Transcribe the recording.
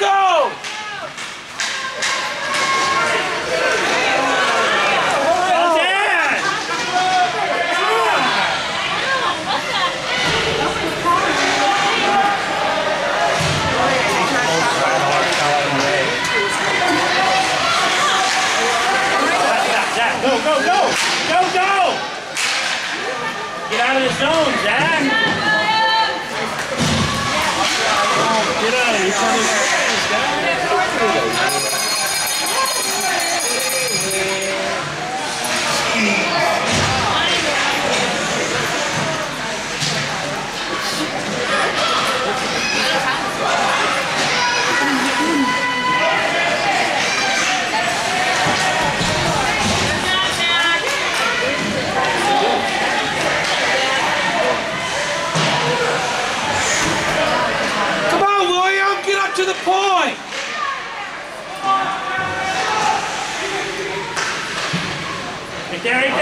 go! Go, go, go! Go! Get out of the zone, Zach! Get out of here guys. Point. Right there.